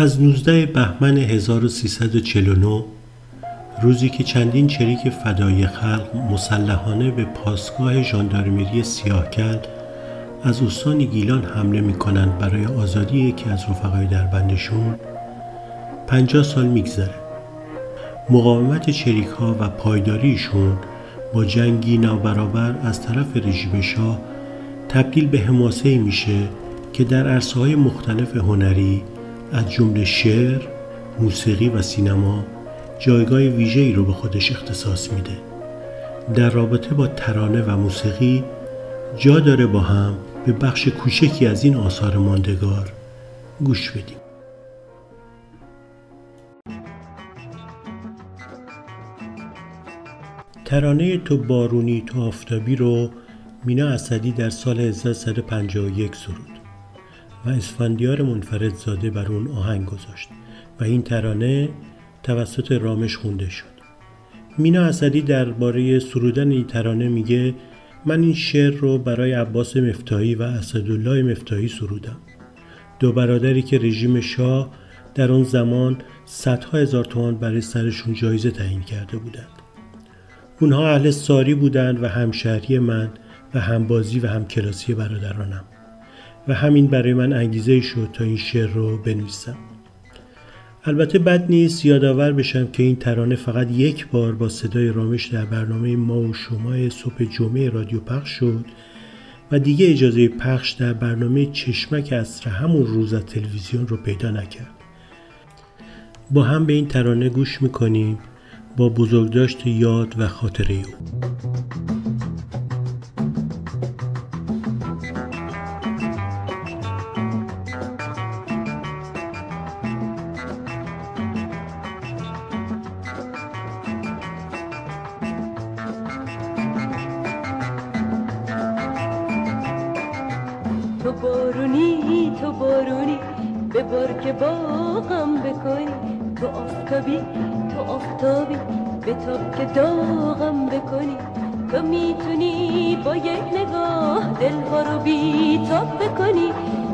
از 19 بهمن 1349 روزی که چندین چریک فدای خلق مسلحانه به پاسگاه ژاندارمری سیاهکل از استان گیلان حمله می‌کنند برای آزادی یکی از رفقای دربندشون. پنجاه سال میگذره. مقاومت چریک ها و پایداریشون با جنگی نابرابر از طرف رژیم شاه تبدیل به حماسه میشه که در عرصه های مختلف هنری از جمله شعر، موسیقی و سینما جایگاه ویژه‌ای رو به خودش اختصاص میده. در رابطه با ترانه و موسیقی جا داره با هم به بخش کوچکی از این آثار ماندگار گوش بدیم. ترانه تو بارونی تو آفتابی رو مینا اسدی در سال 1351 سرود و اسفندیار منفرد زاده بر اون آهنگ گذاشت و این ترانه توسط رامش خونده شد. مینا اسدی درباره سرودن این ترانه میگه من این شعر رو برای عباس مفتاحی و اسدالله مفتاحی سرودم. دو برادری که رژیم شاه در آن زمان صدها هزار تومان برای سرشون جایزه تعیین کرده بودند. اونها اهل ساری بودند و همشهری من و همبازی و همکلاسی برادرانم. و همین برای من انگیزه شد تا این شعر رو بنویسم. البته بد نیست یادآور بشم که این ترانه فقط یک بار با صدای رامش در برنامه ما و شما صبح جمعه رادیو پخش شد و دیگه اجازه پخش در برنامه چشمک اصر همون روز تلویزیون رو پیدا نکرد. با هم به این ترانه گوش می‌کنیم با بزرگداشت یاد و خاطره او.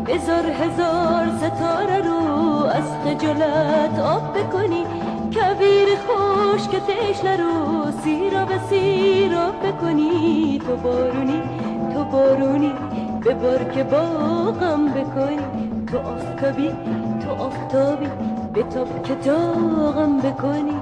هزار هزار ستاره رو از خجالت آب بکنی. کویر خوش که تشنه رو سیرا به سیرا بکنی. تو بارونی تو بارونی. به بار که باغم بکنی. تو آفتابی تو آفتابی به تاب که داغم بکنی.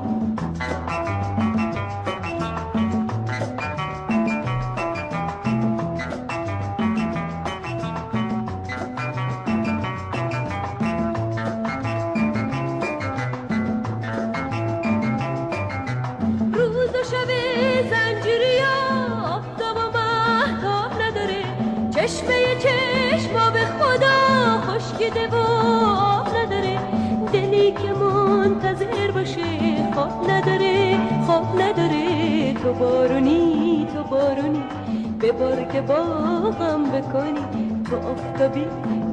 که باغم بکنی. تو آفتابی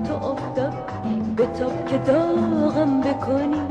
تو آفتاب به تاب که داغم بکنی.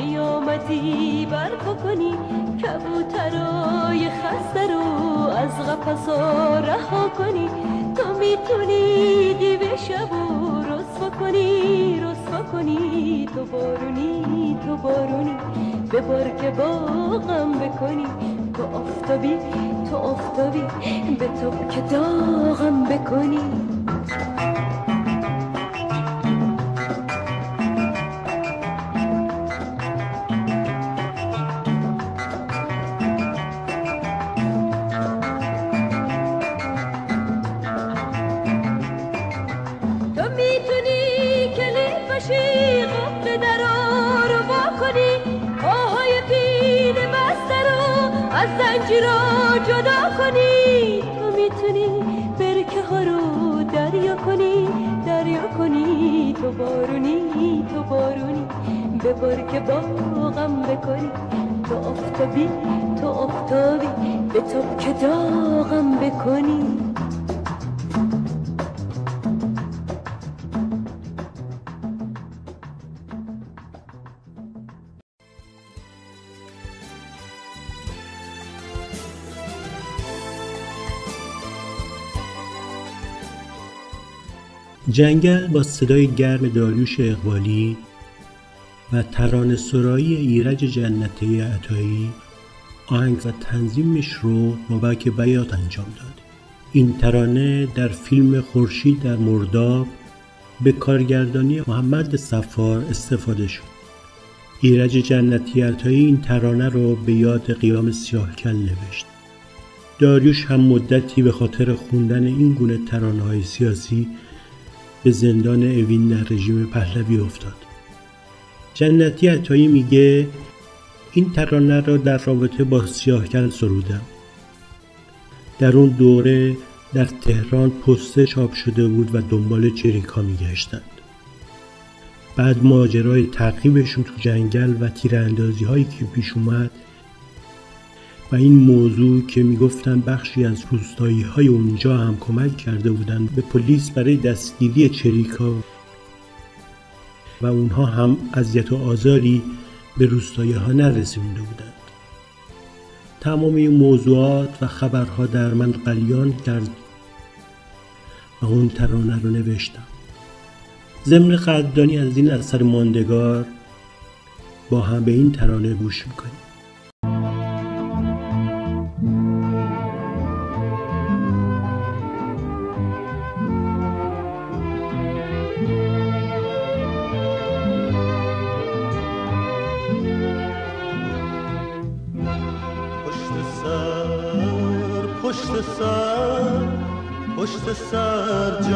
قیامتی برپا کنی کبوترای خسته رو از قفصا رها کنی. تو می‌تونی دیو شب و رسوا کنی رسوا کنی. تو بارونی تو بارونی. به بار که باغم بکنی تو آفتابی تو آفتابی. به تو که داغم بکنی. ببار که باغم بکنی. تو افتابی تو افتابی به تو که داغم بکنی. جنگل با صدای گرم داریوش اقبالی و ترانه سرایی ایرج جنتی عطایی آهنگ و تنظیمش رو بابک بیات انجام داد. این ترانه در فیلم خورشید در مرداب به کارگردانی محمد سفار استفاده شد. ایرج جنتی عطایی این ترانه رو به یاد قیام سیاهکل نوشت. داریوش هم مدتی به خاطر خوندن این گونه ترانه های سیاسی به زندان اوین در رژیم پهلوی افتاد. جنتی عطایی میگه این ترانه را در رابطه با سیاهکل سرودم. در اون دوره در تهران پسته چاپ شده بود و دنبال چریکا میگشتند. بعد ماجرای تعقیبشون تو جنگل و تیراندازی هایی که پیش اومد و این موضوع که می‌گفتن بخشی از روستایی های اونجا هم کمک کرده بودند به پلیس برای دستگیری چریکا و اونها هم اذیت و آزاری به روستایی ها نرسونده بودند. تمام این موضوعات و خبرها در من قلیان کرد و اون ترانه رو نوشتم. ضمن قدردانی از این اثر ماندگار با هم به این ترانه گوش می‌کنیم.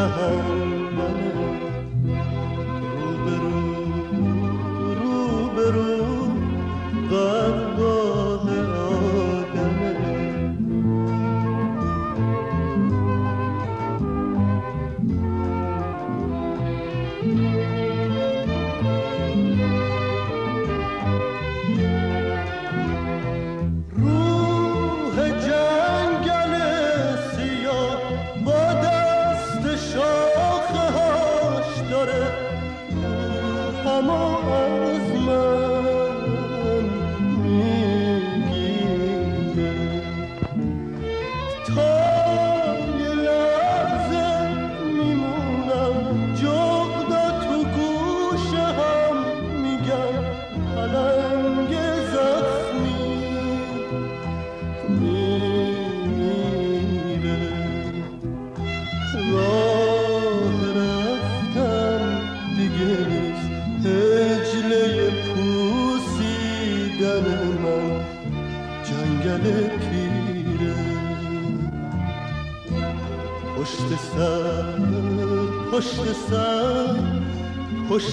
سر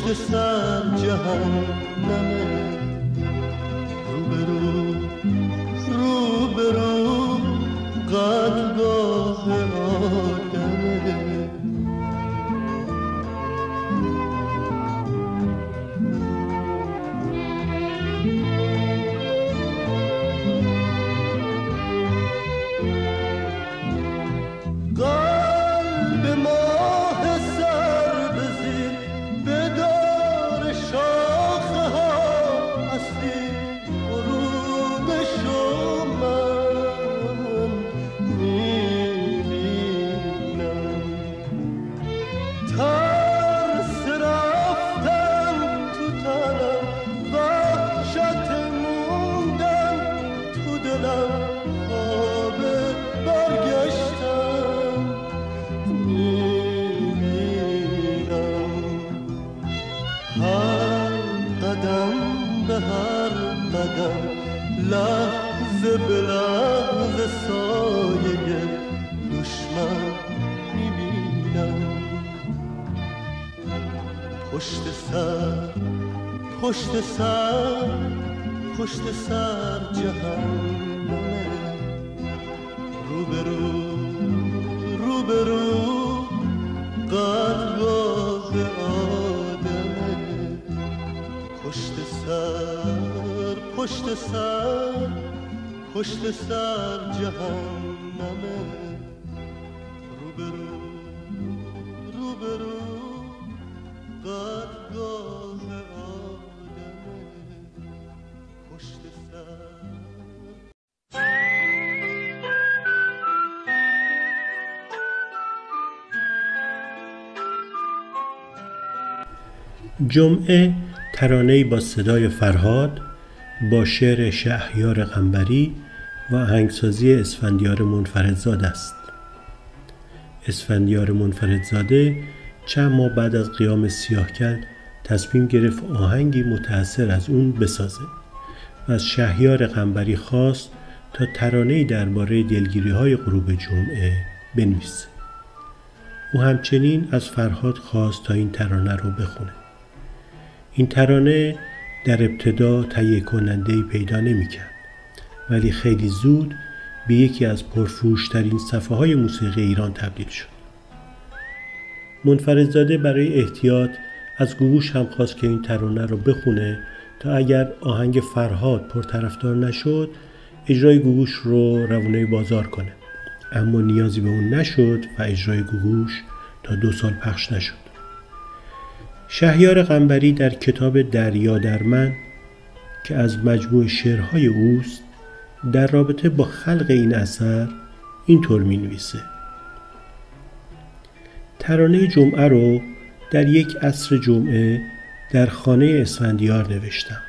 پشت سر پشت سر پشت سر پشت سر جهنمه. روبرو روبرو قلباز آدمه. پشت سر پشت سر پشت سر جهنمه. جمعه ترانه‌ای با صدای فرهاد با شعر شهیار قنبری و آهنگسازی اسفندیار منفردزاده است. اسفندیار منفردزاده چند ماه بعد از قیام سیاهکل تصمیم گرفت آهنگی متأثر از اون بسازه و از شهیار قنبری خواست تا ترانه‌ای درباره دلگیری های غروب جمعه بنویسه. او همچنین از فرهاد خواست تا این ترانه رو بخونه. این ترانه در ابتدا تهیه کننده پیدا نمی‌کرد ولی خیلی زود به یکی از پرفروشترین صفحه های موسیقی ایران تبدیل شد. منفردزاده برای احتیاط از گوگوش هم خواست که این ترانه رو بخونه تا اگر آهنگ فرهاد پرطرفدار نشد اجرای گوگوش رو روانه بازار کنه اما نیازی به اون نشد و اجرای گوگوش تا دو سال پخش نشد شهیار قنبری در کتاب دریا در من که از مجموع شعرهای اوست در رابطه با خلق این اثر اینطور می نویسه ترانه جمعه رو در یک عصر جمعه در خانه اسفندیار نوشتم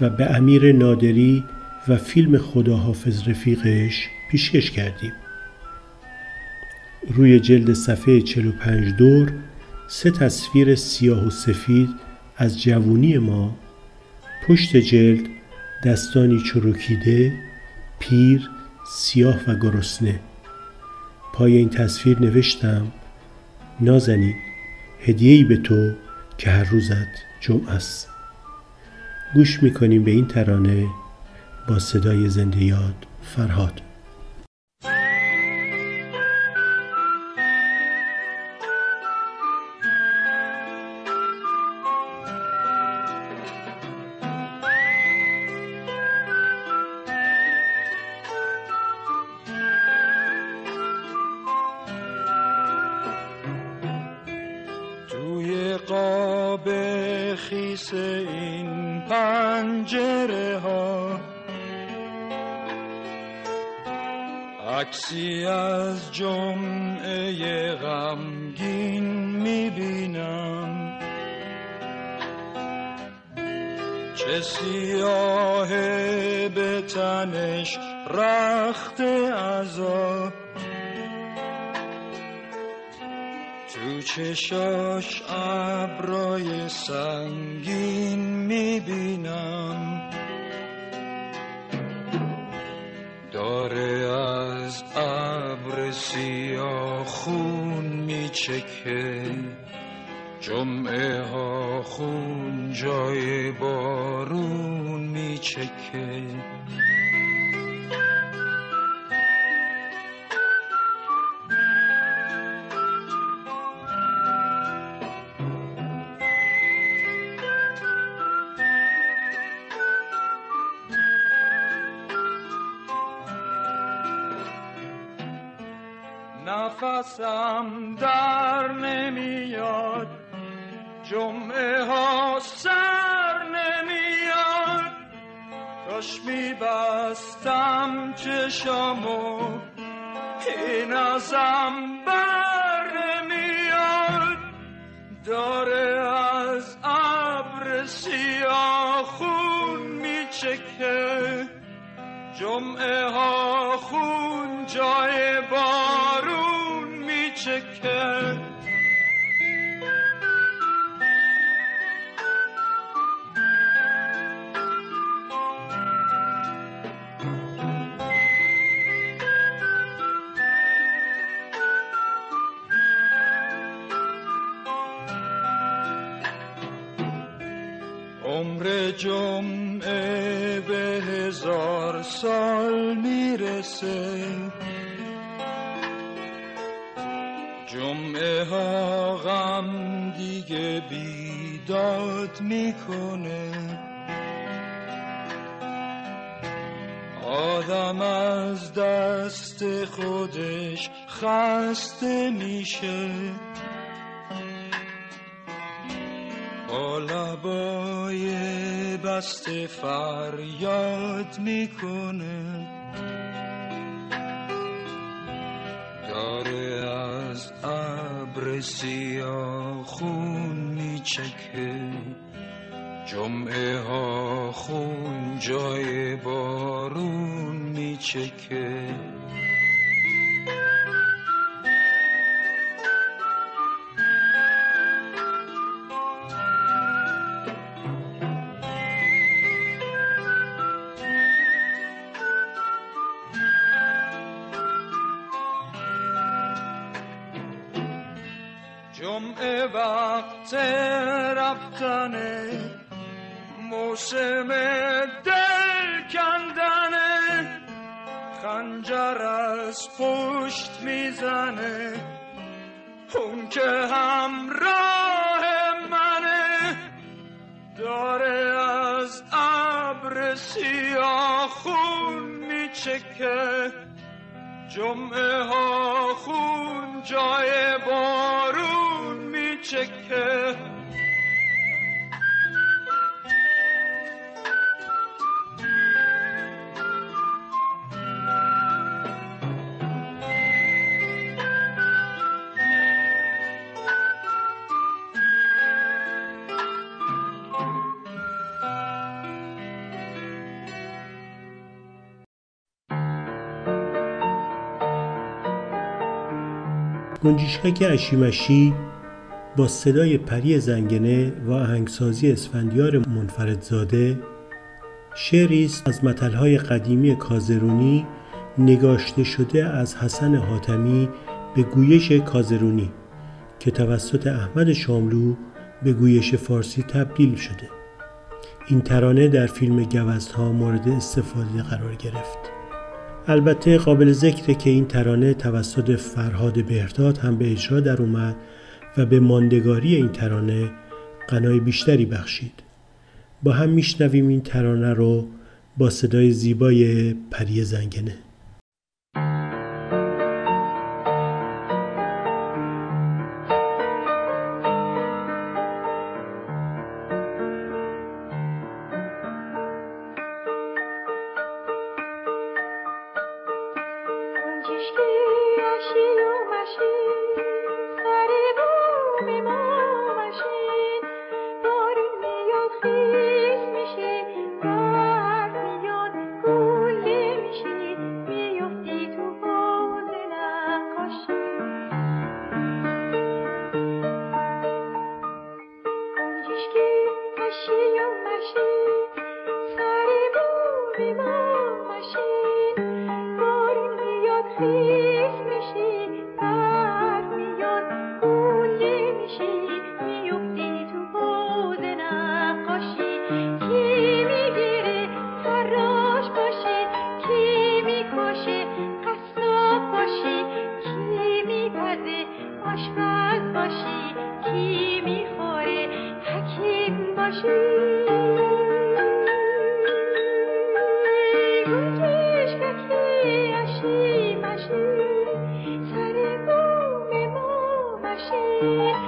و به امیر نادری و فیلم خداحافظ رفیقش پیشکش کردیم. روی جلد صفحه 45 دور سه تصویر سیاه و سفید از جوونی ما پشت جلد دستانی چروکیده پیر سیاه و گرسنه. پای این تصویر نوشتم نازنین هدیه‌ای به تو که هر روزت جمعه است. گوش می‌کنیم به این ترانه با صدای زنده یاد فرهاد. عذاب تو چشاش ابرای سنگین می‌بینم. داره از ابر سیاه خون میچکه. جمعه ها خون جای بارون میچکه. نفسم در نمیاد. جمعه ها سر نمیاد. کاش میبستم چشامو این ازم بر نمیاد. داره از ابر سیاه خون میچکه. جمعه ها خون جای بارون میچکه عمر جمعه به هزار سال می‌رسه بیداد می‌کنه. آدم از دست خودش خسته میشه. با لبای بسته فریاد می‌کنه. داره از ابر سیاه خون میچکه. جمعه ها خون جای بارون میچکه. سیاه خون میچکه. جمعه ها خون جای بارون میچکه. گنجیشک اشیمشی با صدای پری زنگنه و آهنگسازی اسفندیار منفردزاده شعری است از متلهای قدیمی کازرونی نگاشته شده از حسن حاتمی به گویش کازرونی که توسط احمد شاملو به گویش فارسی تبدیل شده. این ترانه در فیلم گوزها مورد استفاده قرار گرفت. البته قابل ذکره که این ترانه توسط فرهاد بهرداد هم به اجرا در اومد و به ماندگاری این ترانه قنای بیشتری بخشید. با هم میشنویم این ترانه رو با صدای زیبای پری زنگنه. Thank you.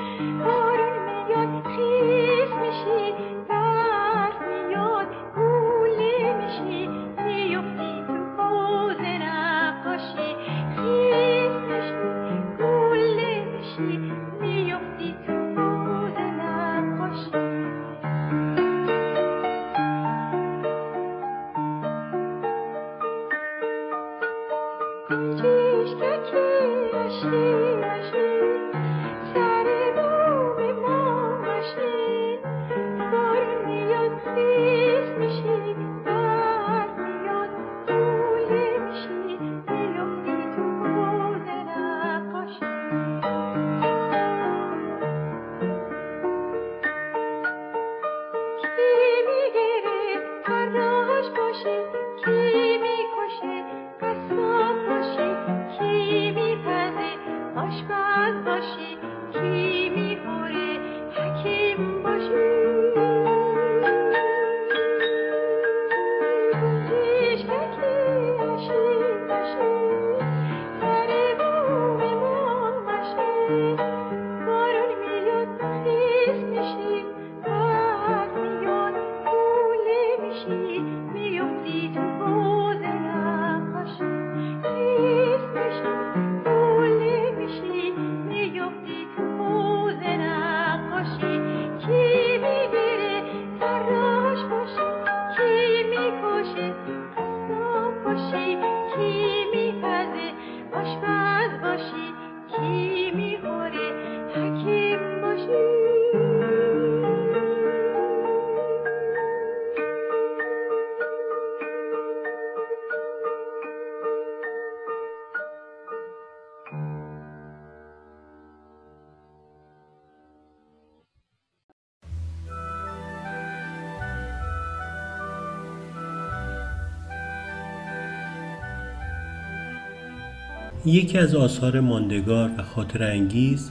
یکی از آثار ماندگار و خاطر انگیز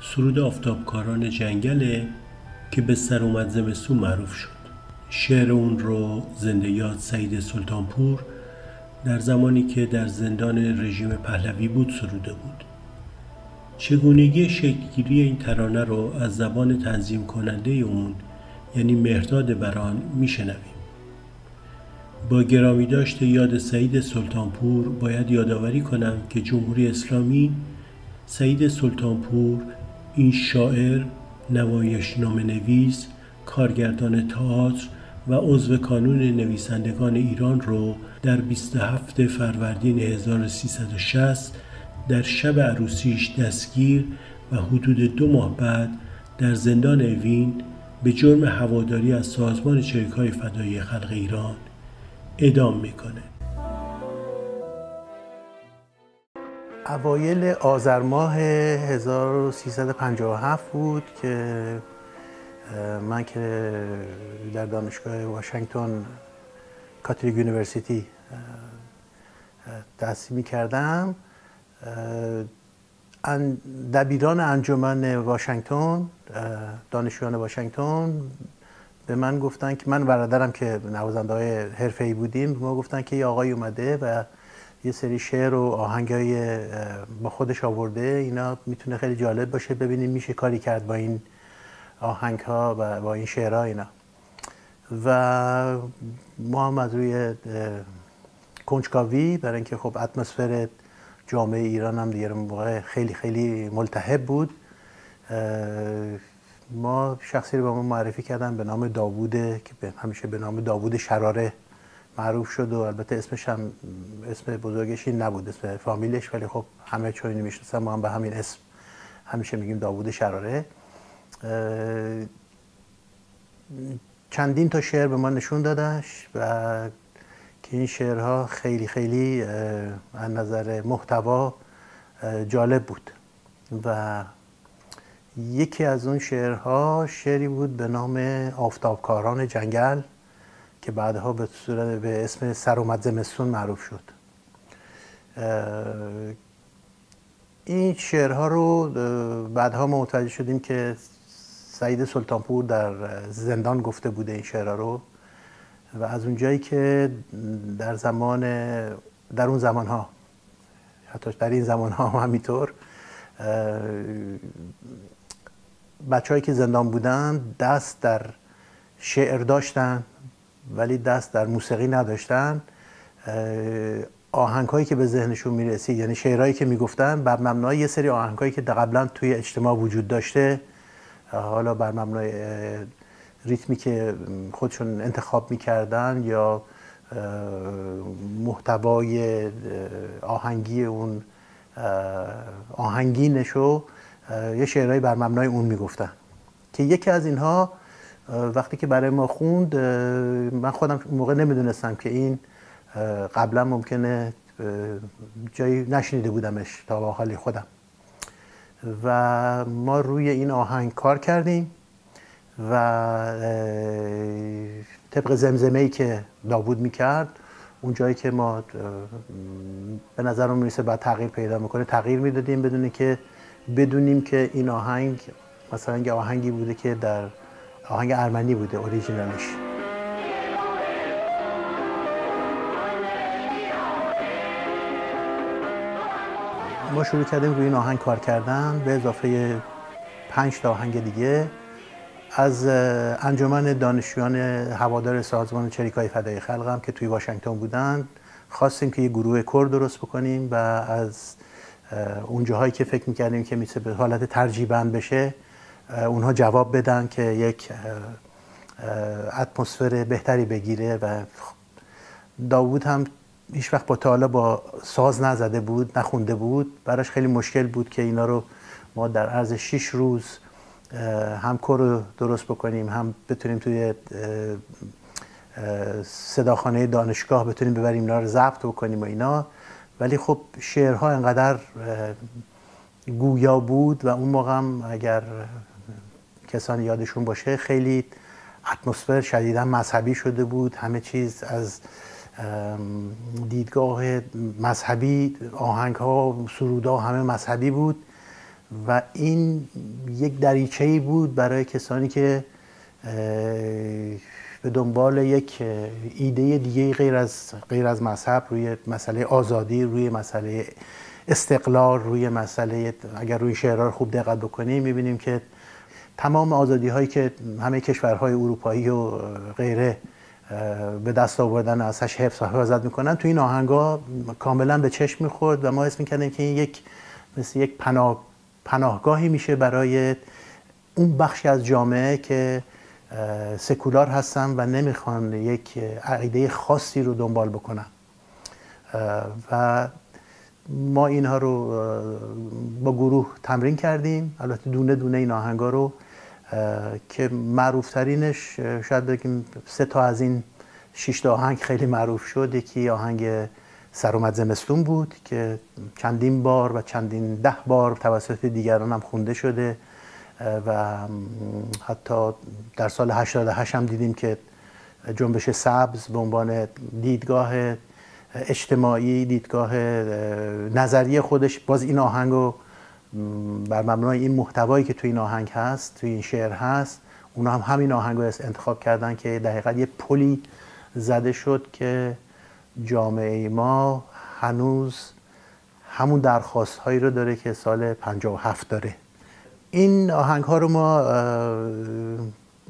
سرود آفتابکاران جنگله که به سر اومد زمستون معروف شد. شعر اون رو زنده یاد سعید سلطانپور در زمانی که در زندان رژیم پهلوی بود سروده بود. چگونگی شکلگیری این ترانه رو از زبان تنظیم کننده اون یعنی مهرداد بران میشنویم. با گرامی داشت یاد سعید سلطانپور باید یادآوری کنم که جمهوری اسلامی سعید سلطانپور این شاعر نوایش نام نویس کارگردان تئاتر و عضو کانون نویسندگان ایران رو در 27 فروردین 1360 در شب عروسیش دستگیر و حدود دو ماه بعد در زندان اوین به جرم هواداری از سازمان چریکهای فدایی خلق ایران ادام می‌کنه. اوایل آذر ماه 1357 بود که من که در دانشگاه واشنگتن کاتولیک یونیورسیتی تحصیل کردم دبیران انجمن واشنگتن دانشجویان واشنگتن به من گفتن که من برادرم که نوازنده های حرفه‌ای بودیم ما گفتن که یه آقای اومده و یه سری شعر و آهنگای با خودش آورده. اینا می‌تونه خیلی جالب باشه ببینیم میشه کاری کرد با این آهنگ ها و با این شعرها اینا. و ما هم از روی کنجکاوی برای اینکه خب اتمسفر جامعه ایران هم دیگه خیلی خیلی ملتهب بود ما شخصی رو به ما معرفی کردن به نام داووده که همیشه به نام داوود شراره معروف شد و البته اسمش هم اسم بزرگش این نبود اسم فامیلش ولی خب همه چون می‌شناسن ما هم به همین اسم همیشه میگیم داوود شراره. چندین تا شعر به ما نشون دادش و که این شعرها خیلی خیلی از نظر محتوا جالب بود و یکی از اون شعرها شعری بود به نام آفتابکاران جنگل که بعدها به صورت به اسم سر اومد زمستون معروف شد. این شعرها رو بعدها ما متوجه شدیم که سعید سلطانپور در زندان گفته بوده این شعرها رو. و از اونجایی که در زمان در اون زمان ها حتی در این زمان ها هم همینطور بچههایی که زندان بودن دست در شعر داشتن ولی دست در موسیقی نداشتن. آهنگ هایی که به ذهنشون می‌رسید یعنی شعرهایی که می‌گفتن بر مبنای یه سری آهنگ هایی که قبلا توی اجتماع وجود داشته. حالا بر مبنای ریتمی که خودشون انتخاب می‌کردن یا محتوای آهنگی اون آهنگینشو یه شعرهایی بر مبنای اون می‌گفتن. که یکی از اینها وقتی که برای ما خوند من خودم موقع نمی‌دونستم که این قبلا ممکنه جایی نشنیده بودمش تا با حالی خودم. و ما روی این آهنگ کار کردیم و طبق زمزمه ای که داوود می‌کرد اون جایی که ما به نظر می‌رسه باید تغییر پیدا می‌کنه تغییر می‌دادیم بدون که بدونیم که این آهنگ مثلا یه آهنگی بوده که در آهنگ ارمنی بوده اوریجینالش ما شروع کردیم روی این آهنگ کار کردن به اضافه پنج تا آهنگ دیگه. از انجمن دانشجویان هوادار سازمان چریکای فدای خلقم که توی واشنگتن بودن خواستیم که یه گروه کور درست بکنیم و از اون جاهایی که فکر می‌کردیم که میشه به حالت ترجیبند بشه اونها جواب بدن که یک اتمسفر بهتری بگیره و داوود هم هیچ وقت با تا با ساز نزده بود نخونده بود. براش خیلی مشکل بود که اینا رو ما در عرض 6 روز هم کور رو درست بکنیم هم بتونیم توی صداخانه دانشگاه بتونیم ببریم اینا رو ضبط بکنیم و اینا. ولی خب شعرها انقدر گویا بود و اون موقع هم اگر کسانی یادشون باشه خیلی اتمسفر شدیدا مذهبی شده بود. همه چیز از دیدگاه مذهبی آهنگ ها سرودا همه مذهبی بود و این یک دریچه بود برای کسانی که به دنبال یک ایده دیگه غیر از غیر از مذهب روی مسئله آزادی روی مسئله استقلال روی مسئله اگر روی شعرها خوب دقت بکنیم می‌بینیم که تمام آزادی هایی که همه کشورهای اروپایی و غیره به دست آوردن ازش حفظ و حفاظت می‌کنن تو این آهنگا کاملا به چشم می‌خورد و ما اسم می‌کردیم که این یک مثل یک پناه پناهگاهی میشه برای اون بخشی از جامعه که سکولار هستن و نمی‌خوان یک عقیده خاصی رو دنبال بکنن و ما اینها رو با گروه تمرین کردیم. البته دونه دونه این آهنگا رو که معروف ترینش شاید بگیم سه تا از این شش تا آهنگ خیلی معروف شد. یکی آهنگ سرومت زمستون بود که چندین بار و چندین ده بار توسط دیگران هم خونده شده. و حتی در سال 88 هم دیدیم که جنبش سبز به عنوان دیدگاه اجتماعی دیدگاه نظری خودش باز این آهنگ رو بر مبنای این محتوایی که تو این آهنگ هست تو این شعر هست اونا هم همین آهنگ رو انتخاب کردن که دقیقا یه پلی زده شد که جامعه ما هنوز همون درخواست هایی رو داره که سال 57 داره. این آهنگ ها رو ما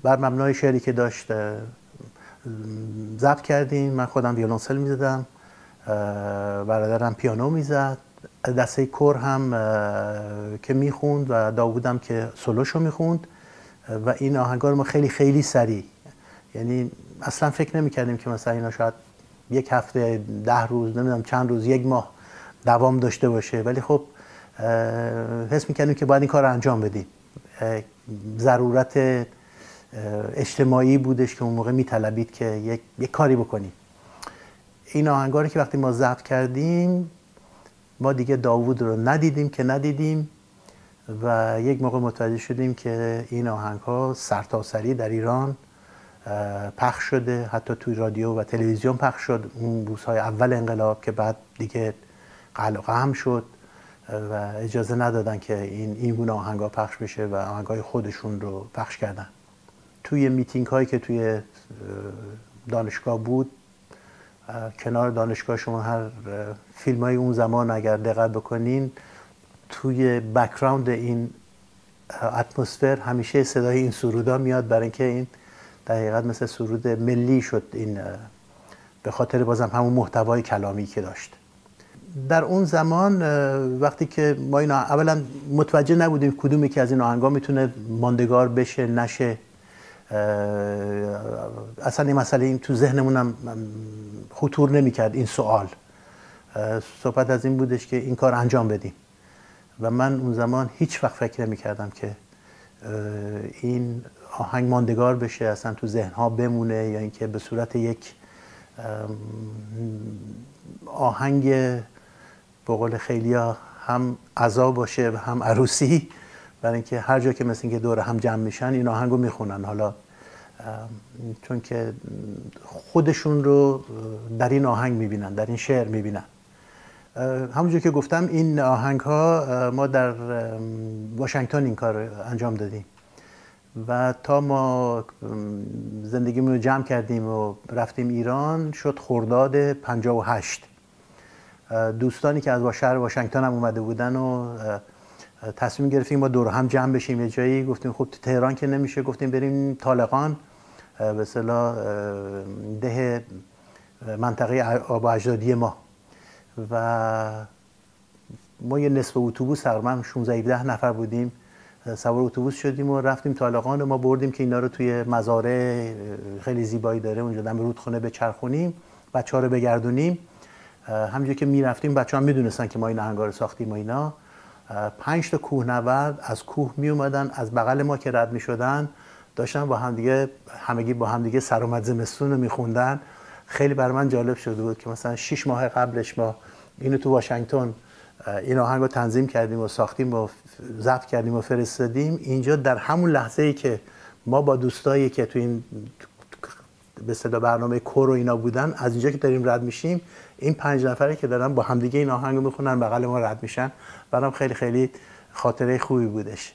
بر مبنای شعری که داشت ضبط کردیم. من خودم ویولونسل می‌زدم برادرم پیانو می‌زد. دسته کور هم که می‌خوند و داوودم که سولوشو می‌خوند. و این آهنگا رو ما خیلی خیلی سریع. یعنی اصلا فکر نمی‌کردیم که مثلا اینا شاید یک هفته ده روز نمی‌دونم چند روز یک ماه دوام داشته باشه. ولی خب حس می‌کردیم که باید این کار رو انجام بدیم. ضرورت اجتماعی بودش که اون موقع میطلبید که یک, یک کاری بکنیم. این آهنگاری که وقتی ما ضبط کردیم ما دیگه داوود رو ندیدیم که ندیدیم و یک موقع متوجه شدیم که این آهنگ ها سرتاسری در ایران پخش شده. حتی توی رادیو و تلویزیون پخش شد. اون روزهای اول انقلاب که بعد دیگه قلقه هم شد. و اجازه ندادن که این این گونه آهنگا پخش بشه و آهنگای خودشون رو پخش کردن. توی میتینگ هایی که توی دانشگاه بود کنار دانشگاه شما هر فیلم های اون زمان اگر دقت بکنین توی بکراند این اتمسفر همیشه صدای این سرودا میاد برای اینکه این در مثل سرود ملی شد این به خاطر بازم همون محتوای کلامی که داشت. در اون زمان وقتی که ما اینا اولا متوجه نبودیم کدومی که از این آهنگا می‌تونه ماندگار بشه نشه اصلا این مسئله این تو ذهنمونم خطور نمی‌کرد این سوال. صحبت از این بودش که این کار انجام بدیم. و من اون زمان هیچ وقت فکر نمی کردم که این آهنگ ماندگار بشه اصلا تو ذهن ها بمونه یا اینکه به صورت یک آهنگ به قول خیلی هم عذا باشه و هم عروسی برای اینکه هر جا که مثل اینکه دور هم جمع میشن این آهنگ رو می‌خونن. حالا چون که خودشون رو در این آهنگ می‌بینن در این شعر می‌بینن. همونجور که گفتم این آهنگ ها ما در واشنگتن این کار انجام دادیم. و تا ما زندگیمون رو جمع کردیم و رفتیم ایران شد خرداد 58 دوستانی که از شهر واشنگتن هم اومده بودن و تصمیم گرفتیم ما دور هم جمع بشیم. یه جایی گفتیم خب تو تهران که نمیشه گفتیم بریم طالقان. به صلاح ده منطقه آب اجدادی ما. و ما یه نصف اتوبوس تقریبا 16 17 نفر بودیم. سوار اتوبوس شدیم و رفتیم طالقان و ما بردیم که اینا رو توی مزارع خیلی زیبایی داره. اونجا دم رودخونه بچرخونیم بچه ها رو بگردونیم. همونجور که می‌رفتیم بچه ها می‌دونستن که ما این آهنگا رو ساختیم و اینا. پنج تا کوهنورد از کوه می اومدن از بغل ما که رد می شدن داشتن با همدیگه همگی با همدیگه سرآمد زمستون رو میخوندن. خیلی بر من جالب شده بود که مثلا شش ماه قبلش ما اینو تو واشنگتن این آهنگ رو تنظیم کردیم و ساختیم و ضبط کردیم و فرستادیم. اینجا در همون لحظه ای که ما با دوستایی که تو این به صدا برنامه کور و اینا بودن از اینجا که داریم رد میشیم این پنج نفره که دارن با همدیگه این آهنگ می‌خونن بغل ما رد میشن. برام خیلی خیلی خاطره خوبی بودش.